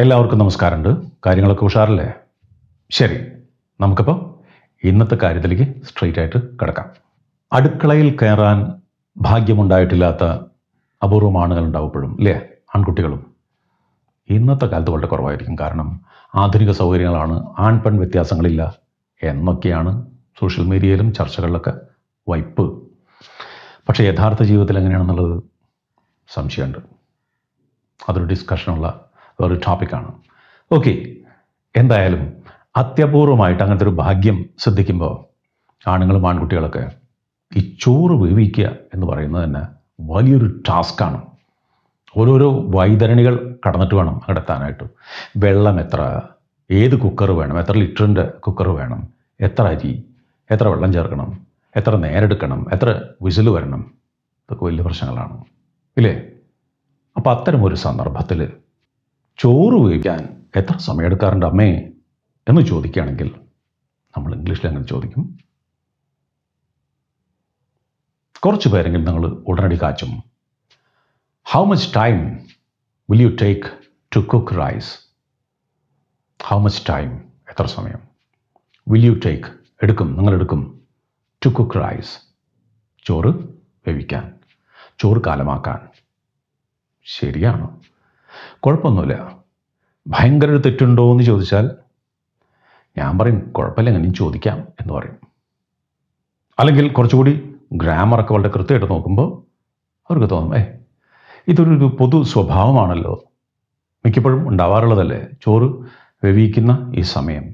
എല്ലാവർക്കും നമസ്കാരമുണ്ട്. കാര്യങ്ങളൊക്കെ ഉഷാറല്ലേ? ശരി നമുക്കിപ്പോൾ ഇന്നത്തെ കാര്യത്തിലേക്ക് സ്ട്രെയിറ്റ് ആയിട്ട് കിടക്കാം. അടുക്കളയിൽ കയറാൻ ഭാഗ്യമുണ്ടായിട്ടില്ലാത്ത അപൂർവം ആണുകൾ ഉണ്ടാവപ്പോഴും അല്ലേ ആൺകുട്ടികളും. ഇന്നത്തെ കാലത്ത് വളരെ കുറവായിരിക്കും. കാരണം ആധുനിക സൗകര്യങ്ങളാണ് ആൺ പെൺ വ്യത്യാസങ്ങളില്ല എന്നൊക്കെയാണ് സോഷ്യൽ മീഡിയയിലും ചർച്ചകളിലൊക്കെ വൈപ്പ്. പക്ഷേ യഥാർത്ഥ ജീവിതത്തിൽ എങ്ങനെയാണെന്നുള്ളത് സംശയമുണ്ട്. അതൊരു ഡിസ്കഷനുള്ള ഒരു ടോപ്പിക്കാണ് ഓക്കെ എന്തായാലും അത്യപൂർവമായിട്ട് അങ്ങനത്തെ ഒരു ഭാഗ്യം ശ്രദ്ധിക്കുമ്പോൾ ആണുങ്ങളും ആൺകുട്ടികളൊക്കെ ഈ ചോറ് വേവിക്കുക എന്ന് പറയുന്നത് തന്നെ വലിയൊരു ടാസ്ക്കാണ് ഓരോരോ വൈതരണികൾ കടന്നിട്ട് വേണം അവിടെ വെള്ളം എത്ര ഏത് കുക്കർ വേണം എത്ര ലിറ്ററിന്റെ കുക്കർ വേണം എത്ര അരി എത്ര വെള്ളം ചേർക്കണം എത്ര നേരെടുക്കണം എത്ര വിസിൽ വരണം ഇതൊക്കെ വലിയ പ്രശ്നങ്ങളാണ്. ഇല്ലേ? അപ്പോൾ അത്തരം ഒരു സന്ദർഭത്തിൽ ചോറ് വേവിക്കാൻ എത്ര സമയമെടുക്കാറുണ്ട് അമ്മേ? എന്ന് ചോദിക്കുകയാണെങ്കിൽ നമ്മൾ ഇംഗ്ലീഷിൽ അങ്ങനെ ചോദിക്കും. കുറച്ച് പേരെങ്കിലും നിങ്ങൾ ഉടനടി കാച്ചും. How much time will you take to cook rice how much time എത്ര സമയം? വിൽ യു ടേക്ക് എടുക്കും നിങ്ങൾ എടുക്കും ടു കുക്ക് റൈസ് ചോറ് വേവിക്കാൻ ചോറ് കാലമാക്കാൻ. ശരിയാണ്. കുഴപ്പമൊന്നുമില്ല. ഭയങ്കര ഒരു തെറ്റുണ്ടോ എന്ന് ചോദിച്ചാൽ ഞാൻ പറയും കുഴപ്പമില്ല എങ്ങനെയും ചോദിക്കാം എന്ന് പറയും. അല്ലെങ്കിൽ കുറച്ചുകൂടി ഗ്രാമറൊക്കെ വളരെ കൃത്യമായിട്ട് നോക്കുമ്പോൾ അവർക്ക് തോന്നും ഏ ഇതൊരു പൊതു സ്വഭാവമാണല്ലോ. മിക്കപ്പോഴും ഉണ്ടാവാറുള്ളതല്ലേ ചോറ് വെവിക്കുന്ന ഈ സമയം.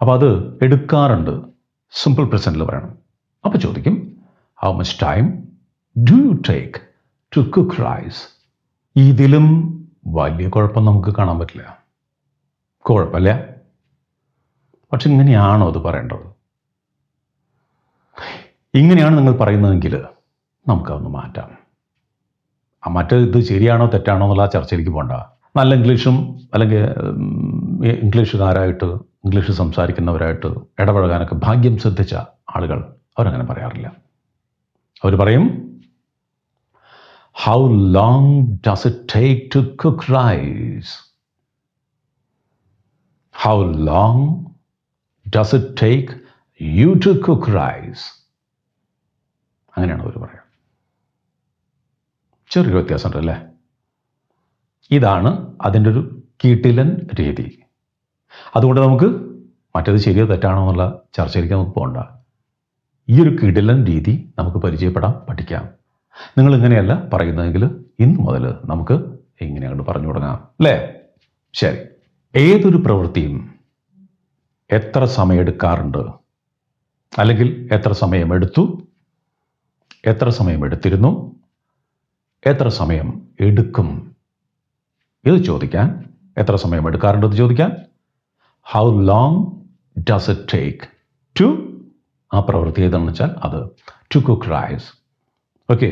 അപ്പോൾ അത് എടുക്കാറുണ്ട്. സിമ്പിൾ പ്രസന്റിൽ പറയണം. അപ്പോൾ ചോദിക്കും how much time do you take to cook rice ഇതിലും വലിയ കുഴപ്പം നമുക്ക് കാണാൻ പറ്റില്ല. കുഴപ്പമില്ല. പക്ഷെ ഇങ്ങനെയാണോ അത് പറയേണ്ടത്? ഇങ്ങനെയാണ് നിങ്ങൾ പറയുന്നതെങ്കിൽ നമുക്കതൊന്ന് മാറ്റാം. ആ മറ്റേ ഇത് ശരിയാണോ തെറ്റാണോ എന്നുള്ള ചർച്ചയിലേക്ക് പോകണ്ട നല്ല ഇംഗ്ലീഷും അല്ലെങ്കിൽ ഇംഗ്ലീഷുകാരായിട്ട് ഇംഗ്ലീഷ് സംസാരിക്കുന്നവരായിട്ട് ഇടപഴകാനൊക്കെ ഭാഗ്യം ശ്രദ്ധിച്ച ആളുകൾ അവരങ്ങനെ പറയാറില്ല. അവർ പറയും how long does it take to cook rice? How long does it take you to cook rice? അങ്ങനെയാണ് അവർ പറയുക. ചെറിയ വ്യത്യാസമുണ്ട് അല്ലേ ഇതാണ് അതിന്റെ ഒരു കീട്ടിലൻ രീതി. അതുകൊണ്ട് നമുക്ക് മറ്റത് ശരിയോ തെറ്റാണോ എന്നുള്ള ചർച്ചയിലേക്ക് നമുക്ക് പോകണ്ട. ഈ ഒരു കിടിലൻ രീതി നമുക്ക് പരിചയപ്പെടാം പഠിക്കാം. നിങ്ങൾ ഇങ്ങനെയല്ല പറയുന്നതെങ്കിൽ ഇന്ന് മുതൽ നമുക്ക് എങ്ങനെയാണ് പറഞ്ഞു തുടങ്ങാം അല്ലേ? ശരി. ഏതൊരു പ്രവൃത്തിയും എത്ര സമയമെടുക്കാറുണ്ട്? അല്ലെങ്കിൽ എത്ര സമയമെടുത്തു? എത്ര സമയം എടുത്തിരുന്നു എത്ര സമയം എടുക്കും? ഇത് ചോദിക്കാൻ എത്ര സമയം എടുക്കാറുണ്ടെന്ന് ചോദിക്കാൻ? How long does it take to ആ പ്രവൃത്തി ഏതാണെന്ന് വെച്ചാൽ അത് ടു കുക്ക് റൈസ് ഓക്കെ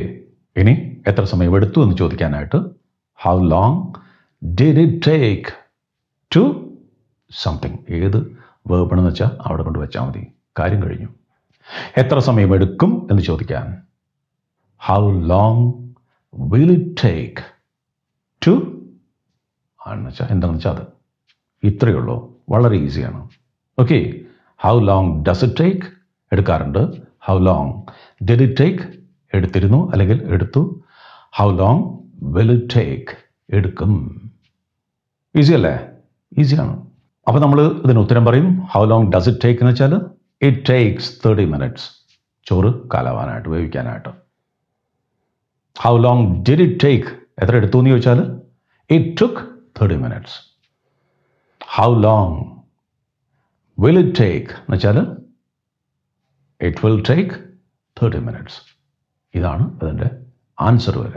ഇനി എത്ര സമയം എടുത്തു എന്ന് ചോദിക്കാനായിട്ട് how long did it take to something ഏത് വേർബണെന്ന് വെച്ചാൽ അവിടെ കൊണ്ട് വെച്ചാൽ മതി. കാര്യം കഴിഞ്ഞു. എത്ര സമയം എടുക്കും എന്ന് ചോദിക്കാൻ how long will it take to ആണെന്ന് വെച്ചാൽ എന്താണെന്ന് വെച്ചാൽ അത്. ഇത്രയേ ഉള്ളൂ. വളരെ ഈസിയാണ് okay how long does it take എടുക്കാറുണ്ട്. How long did it take എടുത്തിരുന്നു അല്ലെങ്കിൽ എടുത്തു. How long will it take എടുക്കും. ഈസി അല്ലേ? ഈസിയാണ് അപ്പോൾ നമ്മൾ ഇതിന് ഉത്തരം പറയും. How long does it take എന്ന് വെച്ചാൽ ഇറ്റ് ടേക്സ് തേർട്ടി മിനിറ്റ്സ് ചോറ് കാലാവാനായിട്ട് വേവിക്കാനായിട്ട്. How long did it take എത്ര എടുത്തു എന്ന് ചോദിച്ചാൽ it took thirty minutes how long will it take എന്ന് വെച്ചാൽ it will take thirty minutes ഇതാണ് അതിന്റെ ആൻസർ വരിക.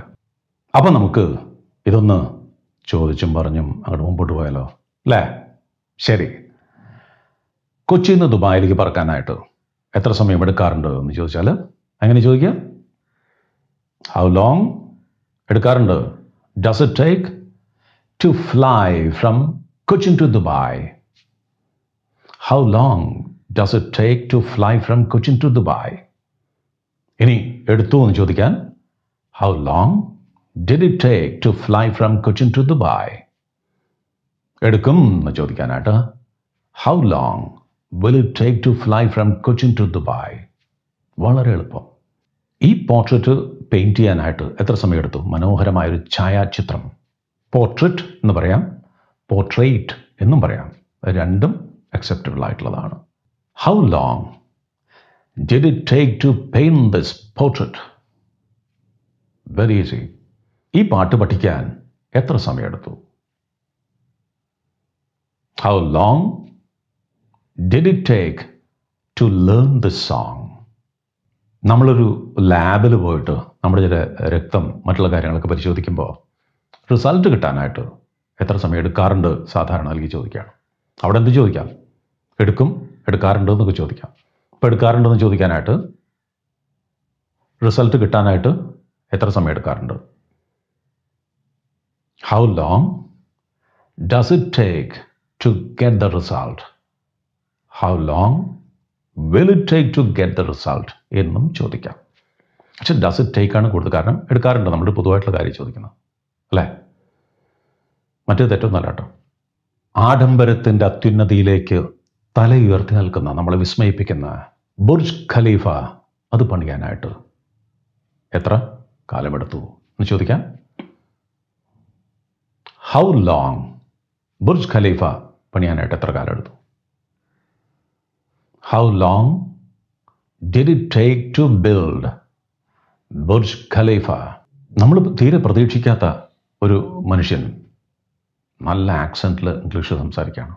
അപ്പം നമുക്ക് ഇതൊന്ന് ചോദിച്ചും പറഞ്ഞും അങ്ങോട്ട് മുമ്പോട്ട് പോയാലോ? അല്ലേ? ശരി. കൊച്ചിയിൽ നിന്ന് ദുബായിലേക്ക് പറക്കാനായിട്ട് എത്ര സമയം എടുക്കാറുണ്ട് എന്ന് ചോദിച്ചാൽ എങ്ങനെ ചോദിക്കുക? ഹൗ ലോങ് എടുക്കാറുണ്ട്? Does it take to fly from Cochin to Dubai how long does it take to fly from Cochin to Dubai ഇനി എടുത്തു എന്ന് ചോദിക്കാൻ how long did it take to fly from Cochin to Dubai എടുക്കും എന്ന് ചോദിക്കാനായിട്ട് how long will it take to fly from Cochin to Dubai വളരെ എളുപ്പം. ഈ portrait paint ചെയ്യാനായിട്ട് എത്ര സമയമെടുത്തു? മനോഹരമായൊരു ഛായാചിത്രം. പോർട്രേറ്റ് എന്ന് പറയാം പോർട്രേറ്റ് എന്നും പറയാം. രണ്ടും അക്സെപ്റ്റബിൾ ആയിട്ടുള്ളതാണ്. How long did it take to paint this portrait? Very easy ഈ പാട്ട് പഠിക്കാൻ എത്ര സമയമെടുത്തു? How long did it take to learn this song നമ്മളൊരു ലാബിൽ പോയിട്ട് നമ്മുടെ ചില രക്തം മറ്റുള്ള കാര്യങ്ങളൊക്കെ പരിശോധിക്കുമ്പോൾ റിസൾട്ട് കിട്ടാനായിട്ട് എത്ര സമയം എടുക്കാറുണ്ട് സാധാരണ നൽകി ചോദിക്കുകയാണ്. അവിടെ എന്ത് ചോദിക്കാം? എടുക്കും എടുക്കാറുണ്ട് എന്നൊക്കെ ചോദിക്കാം. അപ്പോൾ എടുക്കാറുണ്ടെന്ന് ചോദിക്കാനായിട്ട് റിസൾട്ട് കിട്ടാനായിട്ട് എത്ര സമയം എടുക്കാറുണ്ട് how long does it take to get the result how long will it take to get the result എന്നും ചോദിക്കാം. പക്ഷെ ഡസ് ഇറ്റ് ടേക്ക് ആണ് കൂടുതൽ കാരണം എടുക്കാറുണ്ട്. നമ്മൾ പൊതുവായിട്ടുള്ള കാര്യം ചോദിക്കുന്നത്. അല്ലേ? മറ്റേ തെറ്റൊന്നല്ല കേട്ടോ. ആഡംബരത്തിന്റെ അത്യുന്നതിയിലേക്ക് തലയുയർത്തി നിൽക്കുന്ന നമ്മളെ വിസ്മയിപ്പിക്കുന്ന ബുർജ് ഖലീഫ അത് പണിയാനായിട്ട്. എത്ര? കാലമെടുത്തു. എന്ന് ചോദിക്കാം. ഹൗ ലോങ് ബുർജ് ഖലീഫ പണിയാനായിട്ട് എത്ര കാലം എടുത്തു how long did it take to build Burj Khalifa? നമ്മൾ തീരെ പ്രതീക്ഷിക്കാത്ത ഒരു മനുഷ്യൻ. നല്ല ആക്സന്റിൽ ഇംഗ്ലീഷ് സംസാരിക്കുകയാണ്.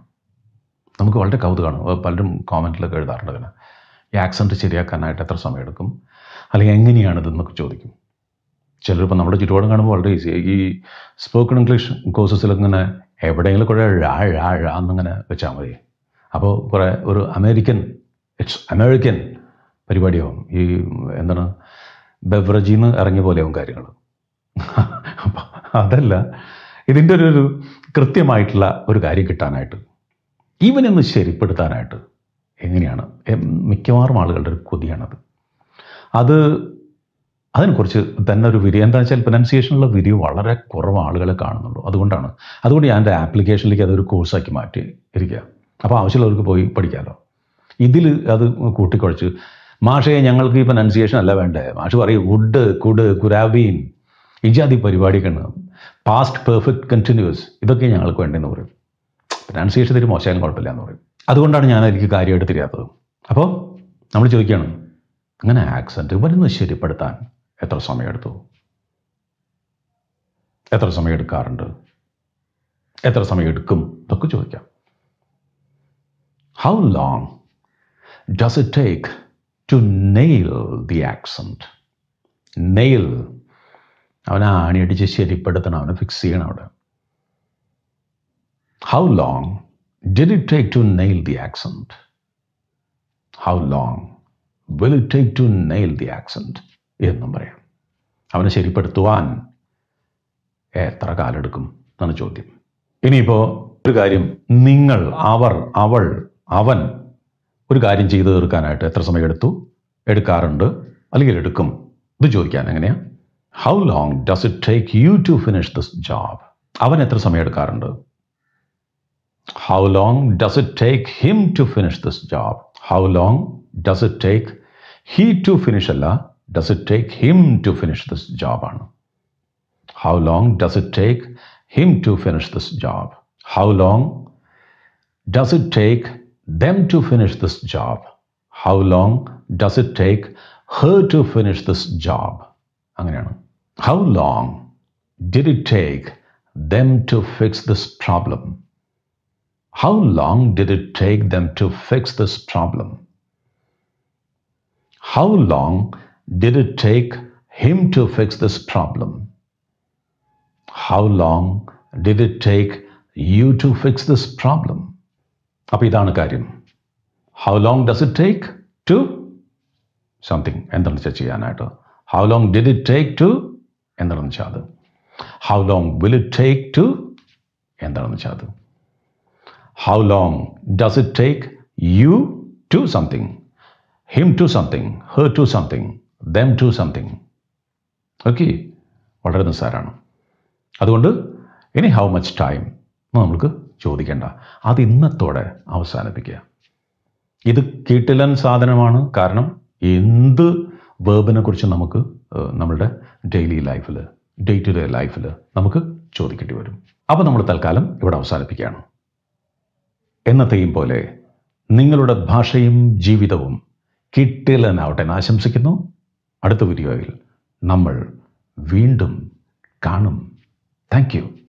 നമുക്ക് വളരെ കൗതുകമാണ്. പലരും കോമന്റിലൊക്കെ എഴുതാറുണ്ട് അതിന് ഈ ആക്സന്റ് ശരിയാക്കാനായിട്ട് എത്ര സമയമെടുക്കും? അല്ലെങ്കിൽ എങ്ങനെയാണ് ഇതെന്നൊക്കെ ചോദിക്കും ചിലരിപ്പോൾ നമ്മുടെ ചുറ്റുപാടും കാണുമ്പോൾ വളരെ ഈസി ഈ സ്പോക്കൺ ഇംഗ്ലീഷ് കോഴ്സസിലിങ്ങനെ എവിടെയെങ്കിലും കുറേ ഴാ ഴാ ഴാ എന്നിങ്ങനെ വെച്ചാൽ മതി. അപ്പോൾ കുറേ ഒരു അമേരിക്കൻ ഇറ്റ്സ് അമേരിക്കൻ പരിപാടിയാവും. ഈ എന്താണ് ബെവറേജിന്ന് നിന്ന് ഇറങ്ങിയ പോലെയാവും കാര്യങ്ങൾ. അപ്പം അതല്ല ഇതിന്റെ ഒരു കൃത്യമായിട്ടുള്ള ഒരു കാര്യം കിട്ടാനായിട്ട് ഈവനൊന്ന് ശരിപ്പെടുത്താനായിട്ട് എങ്ങനെയാണ്? മിക്കവാറും ആളുകളുടെ ഒരു കൊതിയാണത്. അത് അതിനെക്കുറിച്ച് തന്നെ ഒരു വിരി എന്താ വെച്ചാൽ പ്രൊനൗൺസിയേഷനുള്ള വിരി വളരെ കുറവ് ആളുകളെ കാണുന്നുള്ളൂ. അതുകൊണ്ടാണ്. അതുകൊണ്ട് ഞാൻ എന്റെ ആപ്ലിക്കേഷനിലേക്ക് അതൊരു കോഴ്സാക്കി മാറ്റി ഇരിക്കുക അപ്പോൾ ആവശ്യമുള്ളവർക്ക് പോയി പഠിക്കാമല്ലോ ഇതിൽ അത് കൂട്ടിക്കുഴച്ച് മാഷയെ ഞങ്ങൾക്ക് ഈ പ്രൊനൗൺസിയേഷൻ അല്ല വേണ്ടേ? മാഷ് പറയും വുഡ് കുഡ് കുരാബീൻ ഇജാതി പരിപാടിക്കാണ് പാസ്റ്റ് പെർഫെക്റ്റ് കണ്ടിന്യൂസ് ഇതൊക്കെ ഞങ്ങൾക്ക് വേണ്ടതെന്ന് പറയും. പ്രൊനൗൺസിയേഷൻ ഒരു മോശമായാലും കുഴപ്പമില്ല എന്ന് പറയും. അതുകൊണ്ടാണ് ഞാൻ എനിക്ക് കാര്യമായിട്ട് തിരിയാത്തത്. അപ്പോൾ നമ്മൾ ചോദിക്കുകയാണ് അങ്ങനെ ആക്സെന്റ് വരുന്നത് ശരിപ്പെടുത്താൻ എത്ര സമയമെടുത്തു? എത്ര സമയം എടുക്കാറുണ്ട് എത്ര സമയം എടുക്കും ഇതൊക്കെ ചോദിക്കാം. How long does it take to nail the accent nail അവനെ ആണിയടിച്ച് ശരിപ്പെടുത്തണം അവനെ ഫിക്സ് ചെയ്യണം അവിടെ. How long did it take to nail the accent? How long will it take to nail the accent? എന്നും പറയാം. അവനെ ശരിപ്പെടുത്തുവാൻ എത്ര കാലെടുക്കും എന്നാണ് ചോദ്യം. ഇനിയിപ്പോൾ ഒരു കാര്യം നിങ്ങൾ അവർ അവൾ അവൻ ഒരു കാര്യം ചെയ്തു തീർക്കാനായിട്ട് എത്ര സമയം എടുത്തു എടുക്കാറുണ്ട് അല്ലെങ്കിൽ എടുക്കും? ഇത് ചോദിക്കാൻ എങ്ങനെയാ? How long does it take you to finish this job അവൻ എത്ര സമയം എടുക്കാറുണ്ട് How long does it take him to finish this job how long does it take he to finish അല്ല does it take him to finish this job ആണ് how long does it take him to finish this job how long does it take them to finish this job? How long does it take her to finish this job? അങ്ങനെയാണ് how long did it take them to fix this problem How long did it take them to fix this problem how long did it take him to fix this problem how long did it take you to fix this problem അപ്പോൾ ഇതാണ് കാര്യം. How long does it take to something എന്താണെന്ന് വെച്ചാൽ ചെയ്യാനായിട്ട്? How long did it take to എന്താണെന്ന് വെച്ചാൽ അത് how long will it take to എന്താണെന്ന് വെച്ചാൽ അത് how long does it take you to something, him to something, her to something, them to something? Okay വളരെ നിസ്സാരമാണ് അതുകൊണ്ട് ഇനി ഹൗ മച്ച് ടൈം നമുക്ക് ചോദിക്കേണ്ട. അത് ഇന്നത്തോടെ അവസാനിപ്പിക്കുക. ഇത് കിട്ടിലൻ സാധനമാണ്. കാരണം എന്ത് വേബിനെ കുറിച്ച് നമുക്ക് നമ്മളുടെ ഡെയിലി ലൈഫിൽ ഡേ ടു ഡേ ലൈഫിൽ നമുക്ക് ചോദിക്കേണ്ടി വരും. അപ്പോൾ നമ്മൾ തൽക്കാലം ഇവിടെ അവസാനിപ്പിക്കുകയാണ്. എന്നത്തെയും പോലെ നിങ്ങളുടെ ഭാഷയും ജീവിതവും കിട്ടിലനാവട്ടെ എന്ന് ആശംസിക്കുന്നു. അടുത്ത വീഡിയോയിൽ നമ്മൾ വീണ്ടും കാണും. താങ്ക്